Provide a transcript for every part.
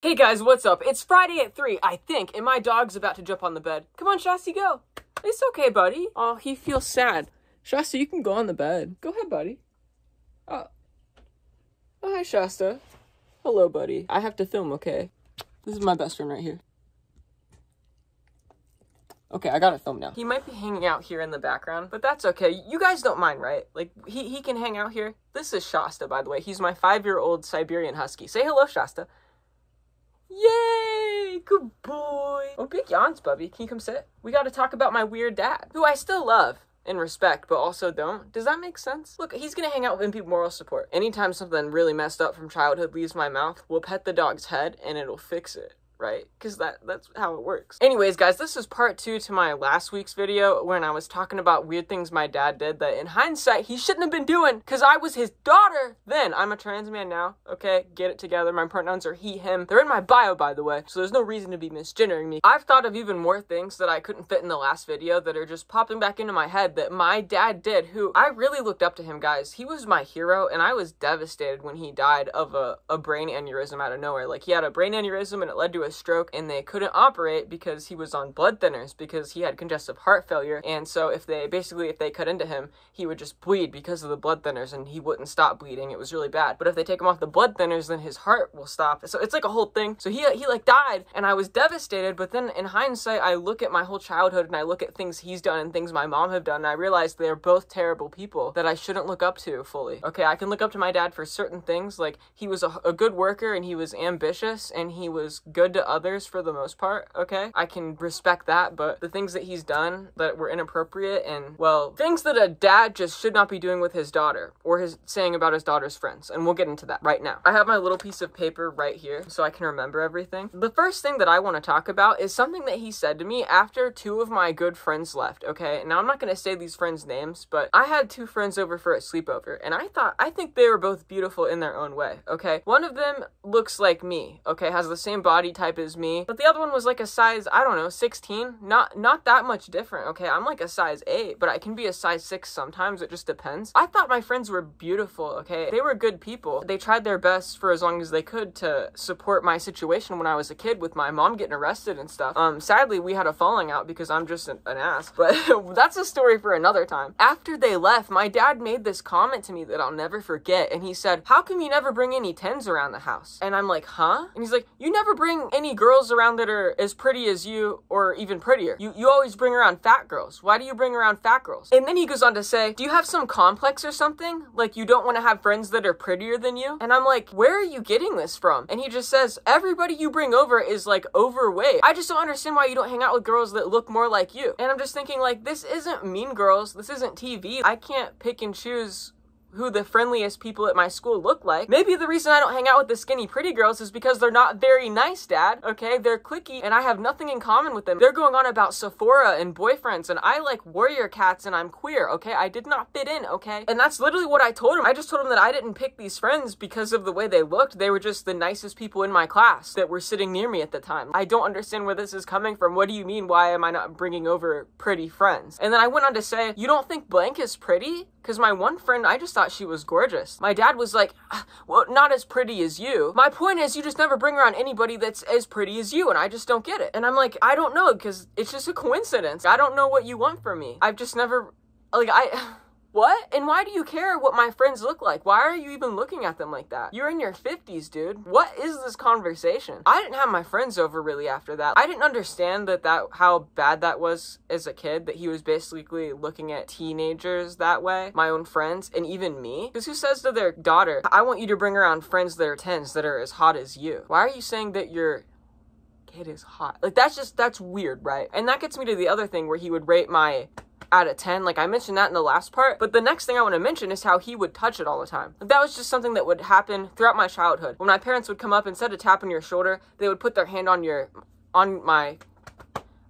Hey guys, what's up? It's Friday at 3, I think, and my dog's about to jump on the bed. Come on, Shasta, go. It's okay, buddy. Oh, he feels sad. Shasta, you can go on the bed. Go ahead, buddy. Oh. Oh, hi, Shasta. Hello, buddy. I have to film, okay? This is my best friend right here. Okay, I gotta film now. He might be hanging out here in the background, but that's okay. You guys don't mind, right? Like, he, he can hang out here. This is Shasta, by the way. He's my five-year-old Siberian Husky. Say hello, Shasta. Yay! Good boy. Oh, big yawns, Bubby. Can you come sit? We got to talk about my weird dad, who I still love and respect, but also don't. Does that make sense? Look, he's gonna hang out with MP Moral Support. Anytime something really messed up from childhood leaves my mouth, we'll pet the dog's head and it'll fix it right? Because that that's how it works. Anyways, guys, this is part two to my last week's video when I was talking about weird things my dad did that in hindsight he shouldn't have been doing because I was his daughter then. I'm a trans man now, okay? Get it together. My pronouns are he, him. They're in my bio, by the way, so there's no reason to be misgendering me. I've thought of even more things that I couldn't fit in the last video that are just popping back into my head that my dad did, who I really looked up to him, guys. He was my hero, and I was devastated when he died of a, a brain aneurysm out of nowhere. Like, he had a brain aneurysm and it led to a a stroke and they couldn't operate because he was on blood thinners because he had congestive heart failure. And so if they basically if they cut into him, he would just bleed because of the blood thinners and he wouldn't stop bleeding. It was really bad. But if they take him off the blood thinners, then his heart will stop. So it's like a whole thing. So he he like died and I was devastated, but then in hindsight I look at my whole childhood and I look at things he's done and things my mom have done and I realize they're both terrible people that I shouldn't look up to fully. Okay, I can look up to my dad for certain things like he was a, a good worker and he was ambitious and he was good to others for the most part, okay? I can respect that, but the things that he's done that were inappropriate and, well, things that a dad just should not be doing with his daughter or his saying about his daughter's friends, and we'll get into that right now. I have my little piece of paper right here so I can remember everything. The first thing that I want to talk about is something that he said to me after two of my good friends left, okay? Now, I'm not going to say these friends' names, but I had two friends over for a sleepover, and I thought, I think they were both beautiful in their own way, okay? One of them looks like me, okay? Has the same body type as me, but the other one was like a size, I don't know, 16. Not not that much different, okay? I'm like a size 8, but I can be a size 6 sometimes. It just depends. I thought my friends were beautiful, okay? They were good people. They tried their best for as long as they could to support my situation when I was a kid with my mom getting arrested and stuff. Um, sadly, we had a falling out because I'm just an, an ass, but that's a story for another time. After they left, my dad made this comment to me that I'll never forget, and he said, How come you never bring any tens around the house? And I'm like, Huh? And he's like, You never bring any girls around that are as pretty as you or even prettier. You you always bring around fat girls. Why do you bring around fat girls? And then he goes on to say, "Do you have some complex or something? Like you don't want to have friends that are prettier than you?" And I'm like, "Where are you getting this from?" And he just says, "Everybody you bring over is like overweight. I just don't understand why you don't hang out with girls that look more like you." And I'm just thinking like this isn't Mean Girls. This isn't TV. I can't pick and choose who the friendliest people at my school look like. Maybe the reason I don't hang out with the skinny pretty girls is because they're not very nice, Dad. Okay, they're clicky and I have nothing in common with them. They're going on about Sephora and boyfriends and I like warrior cats and I'm queer, okay? I did not fit in, okay? And that's literally what I told him. I just told him that I didn't pick these friends because of the way they looked. They were just the nicest people in my class that were sitting near me at the time. I don't understand where this is coming from. What do you mean? Why am I not bringing over pretty friends? And then I went on to say, you don't think blank is pretty? Because my one friend, I just thought she was gorgeous. My dad was like, ah, well, not as pretty as you. My point is, you just never bring around anybody that's as pretty as you, and I just don't get it. And I'm like, I don't know, because it's just a coincidence. I don't know what you want from me. I've just never, like, I. What? And why do you care what my friends look like? Why are you even looking at them like that? You're in your 50s, dude. What is this conversation? I didn't have my friends over really after that. I didn't understand that that how bad that was as a kid that he was basically looking at teenagers that way, my own friends and even me. Cuz who says to their daughter, "I want you to bring around friends that are 10s that are as hot as you." Why are you saying that your kid is hot? Like that's just that's weird, right? And that gets me to the other thing where he would rate my out of 10. Like I mentioned that in the last part. But the next thing I want to mention is how he would touch it all the time. That was just something that would happen throughout my childhood. When my parents would come up, instead of tapping your shoulder, they would put their hand on your, on my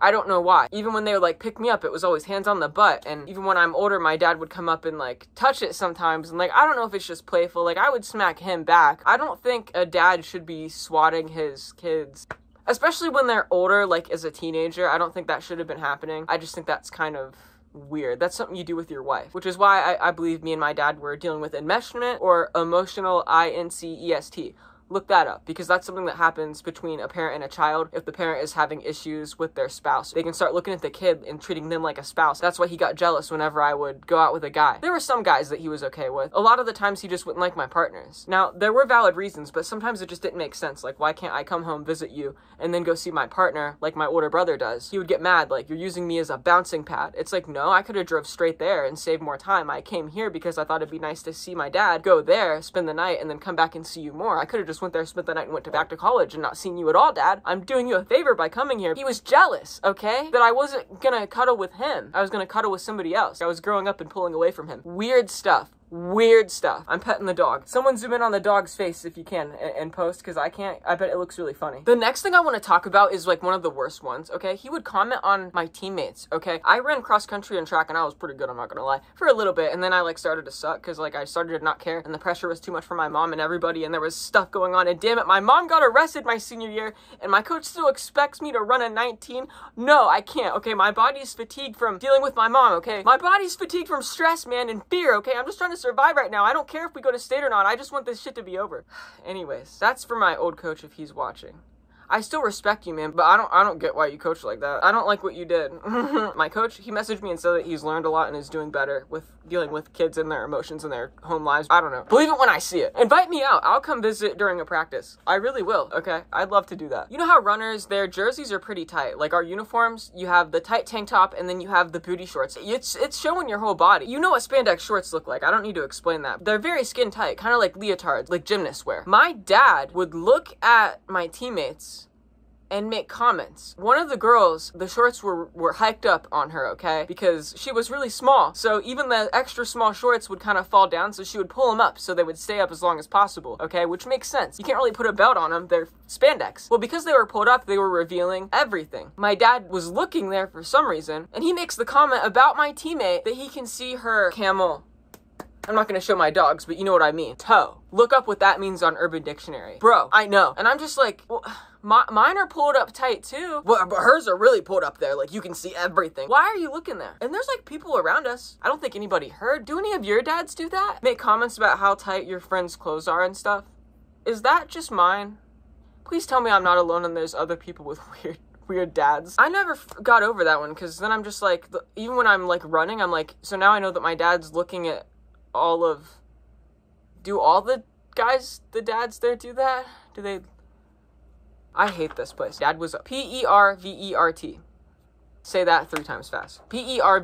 I don't know why. Even when they would like pick me up, it was always hands on the butt. And even when I'm older, my dad would come up and like touch it sometimes. And like, I don't know if it's just playful. Like, I would smack him back. I don't think a dad should be swatting his kids. Especially when they're older, like as a teenager. I don't think that should have been happening. I just think that's kind of weird. That's something you do with your wife, which is why I, I believe me and my dad were dealing with enmeshment or emotional I N C E S T Look that up because that's something that happens between a parent and a child if the parent is having issues with their spouse. They can start looking at the kid and treating them like a spouse. That's why he got jealous whenever I would go out with a guy. There were some guys that he was okay with. A lot of the times he just wouldn't like my partners. Now, there were valid reasons, but sometimes it just didn't make sense. Like, why can't I come home, visit you, and then go see my partner like my older brother does? He would get mad, like, you're using me as a bouncing pad. It's like, no, I could have drove straight there and saved more time. I came here because I thought it'd be nice to see my dad, go there, spend the night, and then come back and see you more. I could have just went there, spent the night, and went to back to college and not seen you at all, dad. I'm doing you a favor by coming here. He was jealous, okay? That I wasn't gonna cuddle with him. I was gonna cuddle with somebody else. I was growing up and pulling away from him. Weird stuff weird stuff. I'm petting the dog. Someone zoom in on the dog's face if you can and, and post because I can't. I bet it looks really funny. The next thing I want to talk about is like one of the worst ones, okay? He would comment on my teammates, okay? I ran cross country and track and I was pretty good, I'm not gonna lie, for a little bit. And then I like started to suck because like I started to not care and the pressure was too much for my mom and everybody and there was stuff going on. And damn it, my mom got arrested my senior year and my coach still expects me to run a 19. No, I can't, okay? My body's fatigued from dealing with my mom, okay? My body's fatigued from stress, man, and fear, okay? I'm just trying to survive right now. I don't care if we go to state or not. I just want this shit to be over. Anyways, that's for my old coach if he's watching. I still respect you, man, but I don't I don't get why you coach like that. I don't like what you did. My coach, he messaged me and said that he's learned a lot and is doing better with dealing with kids and their emotions and their home lives. I don't know. Believe it when I see it. Invite me out. I'll come visit during a practice. I really will, okay? I'd love to do that. You know how runners, their jerseys are pretty tight. Like our uniforms, you have the tight tank top and then you have the booty shorts. It's it's showing your whole body. You know what spandex shorts look like. I don't need to explain that. They're very skin tight, kind of like leotards, like gymnasts wear. My dad would look at my teammates and make comments. One of the girls, the shorts were, were hiked up on her, okay? Because she was really small. So even the extra small shorts would kind of fall down, so she would pull them up so they would stay up as long as possible, okay? Which makes sense. You can't really put a belt on them, they're spandex. Well, because they were pulled up, they were revealing everything. My dad was looking there for some reason, and he makes the comment about my teammate that he can see her camel I'm not gonna show my dogs, but you know what I mean. Toe. Look up what that means on Urban Dictionary. Bro, I know. And I'm just like, well, my, mine are pulled up tight too. Well, but hers are really pulled up there. Like you can see everything. Why are you looking there? And there's like people around us. I don't think anybody heard. Do any of your dads do that? Make comments about how tight your friends' clothes are and stuff? Is that just mine? Please tell me I'm not alone and there's other people with weird weird dads. I never f- got over that one because then I'm just like, even when I'm like running, I'm like, so now I know that my dad's looking at all of. Do all the guys, the dads there do that? Do they I hate this place. Dad was P E R V E R T. Say that three times fast. P E R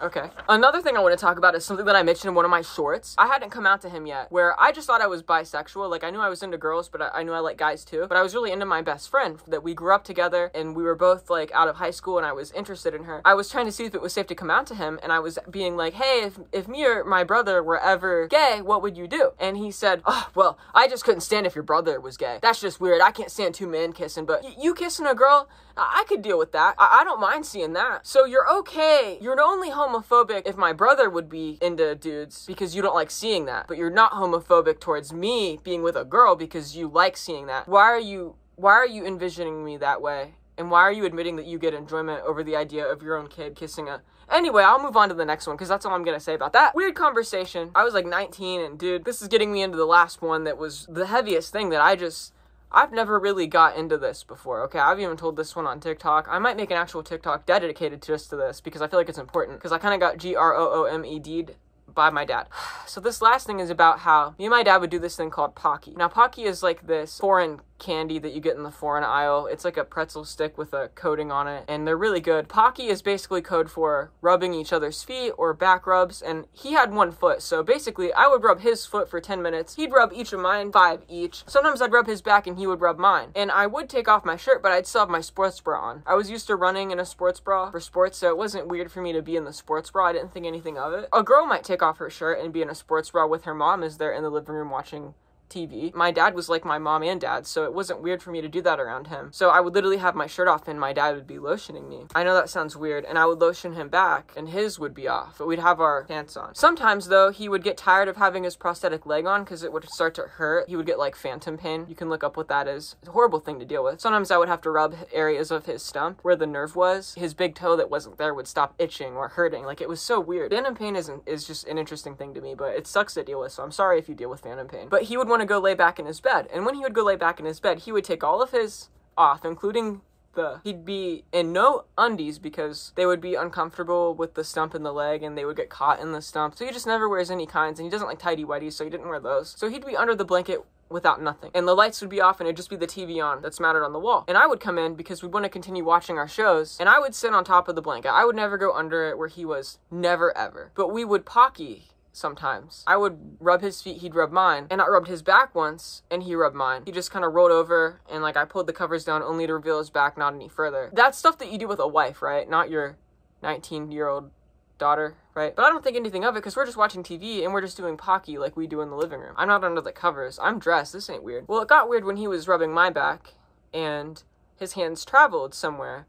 Okay. Another thing I want to talk about is something that I mentioned in one of my shorts. I hadn't come out to him yet, where I just thought I was bisexual. Like, I knew I was into girls, but I, I, knew I liked guys too. But I was really into my best friend that we grew up together and we were both like out of high school and I was interested in her. I was trying to see if it was safe to come out to him and I was being like, hey, if, if me or my brother were ever gay, what would you do? And he said, oh, well, I just couldn't stand if your brother was gay. That's just weird. I can't stand two men kissing, but you kissing a girl, I could deal with that. I, I don't mind seeing that. So you're okay. You're only homophobic if my brother would be into dudes because you don't like seeing that. But you're not homophobic towards me being with a girl because you like seeing that. Why are you why are you envisioning me that way? And why are you admitting that you get enjoyment over the idea of your own kid kissing a Anyway, I'll move on to the next one because that's all I'm gonna say about that. Weird conversation. I was like 19, and dude, this is getting me into the last one that was the heaviest thing that I just I've never really got into this before, okay? I've even told this one on TikTok. I might make an actual TikTok dedicated just to this because I feel like it's important because I kind of got G R O O M E D'd by my dad. So this last thing is about how me and my dad would do this thing called Pocky. Now Pocky is like this foreign candy that you get in the foreign aisle. It's like a pretzel stick with a coating on it, and they're really good. Pocky is basically code for rubbing each other's feet or back rubs, and he had one foot, so basically I would rub his foot for 10 minutes. He'd rub each of mine, five each. Sometimes I'd rub his back and he would rub mine. And I would take off my shirt, but I'd still have my sports bra on. I was used to running in a sports bra for sports, so it wasn't weird for me to be in the sports bra. I didn't think anything of it. A girl might take off her shirt and be in a sports bra with her mom as they're in the living room watching TV. My dad was like my mom and dad, so it wasn't weird for me to do that around him. So I would literally have my shirt off and my dad would be lotioning me. I know that sounds weird, and I would lotion him back and his would be off, but we'd have our pants on. Sometimes though, he would get tired of having his prosthetic leg on because it would start to hurt. He would get like phantom pain. You can look up what that is. It's a horrible thing to deal with. Sometimes I would have to rub areas of his stump where the nerve was. His big toe that wasn't there would stop itching or hurting. Like it was so weird. Phantom pain isn't is just an interesting thing to me, but it sucks to deal with. So I'm sorry if you deal with phantom pain. But he would want to go lay back in his bed, and when he would go lay back in his bed, he would take all of his off, including the he'd be in no undies because they would be uncomfortable with the stump in the leg and they would get caught in the stump. So he just never wears any kinds and he doesn't like tidy whities, so he didn't wear those. So he'd be under the blanket without nothing. And the lights would be off and it'd just be the TV on that's mounted on the wall. And I would come in because we'd want to continue watching our shows and I would sit on top of the blanket. I would never go under it where he was. Never ever. But we would pocky sometimes. I would rub his feet, he'd rub mine, and I rubbed his back once, and he rubbed mine. He just kind of rolled over, and like I pulled the covers down only to reveal his back, not any further. That's stuff that you do with a wife, right? Not your 19 year old daughter, right? But I don't think anything of it because we're just watching TV and we're just doing Pocky like we do in the living room. I'm not under the covers. I'm dressed. This ain't weird. Well, it got weird when he was rubbing my back and his hands traveled somewhere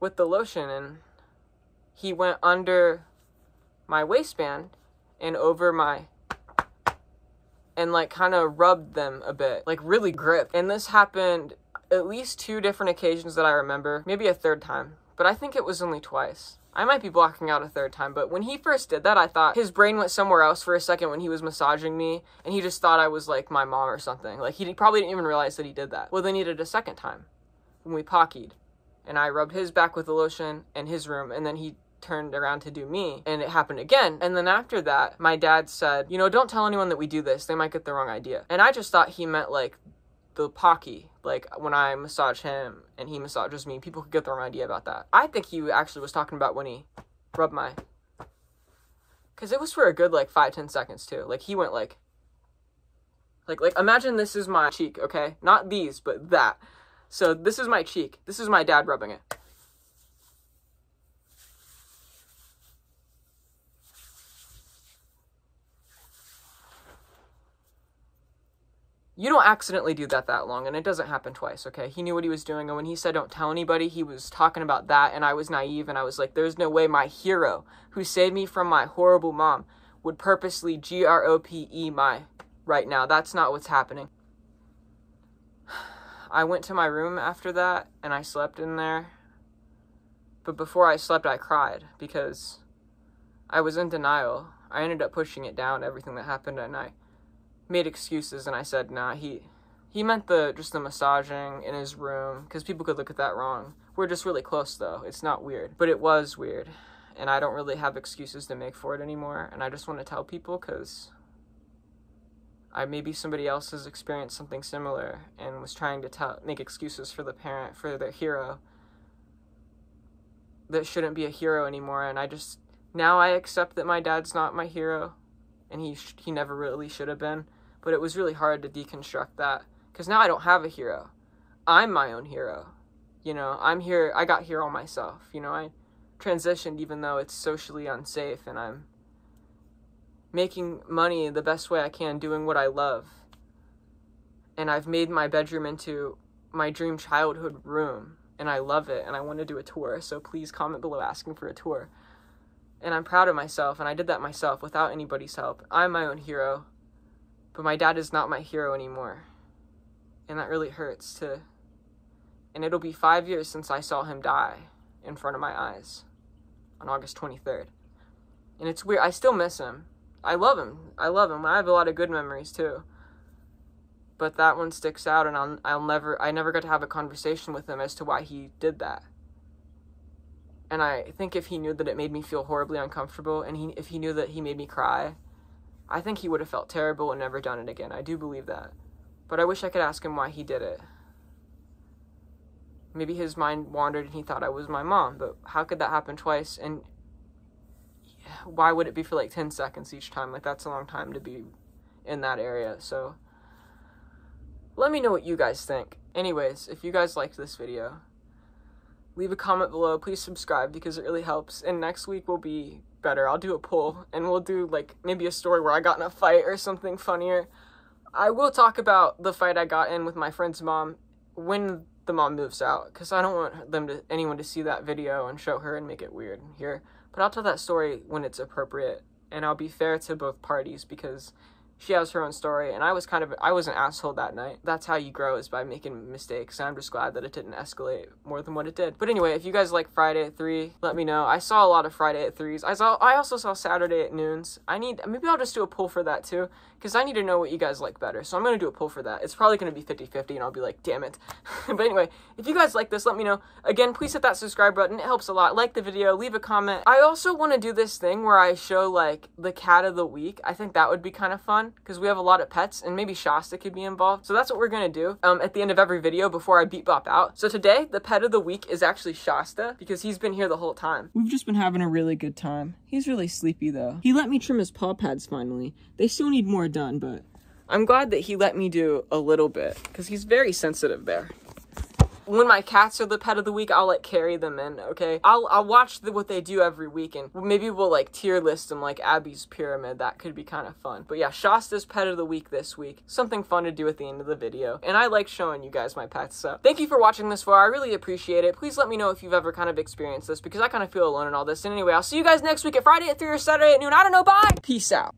with the lotion and he went under my waistband and over my and like kind of rubbed them a bit, like really grip. And this happened at least two different occasions that I remember, maybe a third time, but I think it was only twice. I might be blocking out a third time, but when he first did that, I thought his brain went somewhere else for a second when he was massaging me, and he just thought I was like my mom or something. Like he probably didn't even realize that he did that. Well, then he did it a second time when we pockied, and I rubbed his back with the lotion in his room, and then he turned around to do me and it happened again. And then after that, my dad said, you know, don't tell anyone that we do this. They might get the wrong idea. And I just thought he meant like the pocky, like when I massage him and he massages me, people could get the wrong idea about that. I think he actually was talking about when he rubbed my, cause it was for a good like five, ten seconds too. Like he went like, like, like imagine this is my cheek, okay? Not these, but that. So this is my cheek. This is my dad rubbing it. You don't accidentally do that that long and it doesn't happen twice okay? He knew what he was doing and when he said don't tell anybody he was talking about that and i was naive and i was like there's no way my hero who saved me from my horrible mom would purposely g-r-o-p-e my right now. That's not what's happening. I went to my room after that and i slept in there. But before i slept i cried because i was in denial. I ended up pushing it down everything that happened at night made excuses and I said, nah, he he meant the just the massaging in his room because people could look at that wrong. We're just really close though. It's not weird, but it was weird, and I don't really have excuses to make for it anymore. And I just want to tell people because I maybe somebody else has experienced something similar and was trying to tell make excuses for the parent for their hero that shouldn't be a hero anymore. And I just now I accept that my dad's not my hero, and he sh- he never really should have been but it was really hard to deconstruct that because now I don't have a hero. I'm my own hero. You know, I'm here, I got here all myself. You know, I transitioned even though it's socially unsafe and I'm making money the best way I can, doing what I love. And I've made my bedroom into my dream childhood room and I love it and I want to do a tour. So please comment below asking for a tour. And I'm proud of myself and I did that myself without anybody's help. I'm my own hero. But my dad is not my hero anymore. And that really hurts to. And it'll be five years since I saw him die in front of my eyes on August 23rd. And it's weird. I still miss him. I love him. I love him. I have a lot of good memories too. But that one sticks out, and I'll, I'll never, I never got to have a conversation with him as to why he did that. And I think if he knew that it made me feel horribly uncomfortable, and he, if he knew that he made me cry, I think he would have felt terrible and never done it again. I do believe that. But I wish I could ask him why he did it. Maybe his mind wandered and he thought I was my mom, but how could that happen twice? And why would it be for like 10 seconds each time? Like, that's a long time to be in that area. So, let me know what you guys think. Anyways, if you guys liked this video, leave a comment below. Please subscribe because it really helps. And next week will be better. I'll do a poll and we'll do like maybe a story where I got in a fight or something funnier. I will talk about the fight I got in with my friend's mom when the mom moves out because I don't want them to anyone to see that video and show her and make it weird here. But I'll tell that story when it's appropriate and I'll be fair to both parties because she has her own story and i was kind of i was an asshole that night. That's how you grow is by making mistakes and i'm just glad that it didn't escalate more than what it did. But anyway if you guys like friday at 3 let me know. I saw a lot of friday at 3s i saw i also saw saturday at noons. I need maybe i'll just do a poll for that too because i need to know what you guys like better. So i'm to do a poll for that. It's probably to be 50-50 and i'll be like damn it. But anyway if you guys like this let me know. Again please hit that subscribe button. It helps a lot. Like the video leave a comment. I also want to do this thing where i show like the cat of the week. I think that would be kind of fun because we have a lot of pets and maybe Shasta could be involved. So that's what we're gonna do um, at the end of every video before I beat Bop out. So today, the pet of the week is actually Shasta because he's been here the whole time. We've just been having a really good time. He's really sleepy though. He let me trim his paw pads finally. They still need more done, but I'm glad that he let me do a little bit because he's very sensitive there when my cats are the pet of the week, I'll like carry them in. Okay, I'll I'll watch the, what they do every week, and maybe we'll like tier list them like Abby's pyramid. That could be kind of fun. But yeah, Shasta's pet of the week this week. Something fun to do at the end of the video, and I like showing you guys my pets. So thank you for watching this far. I really appreciate it. Please let me know if you've ever kind of experienced this because I kind of feel alone in all this. And anyway, I'll see you guys next week at Friday at three or Saturday at noon. I don't know. Bye. Peace out.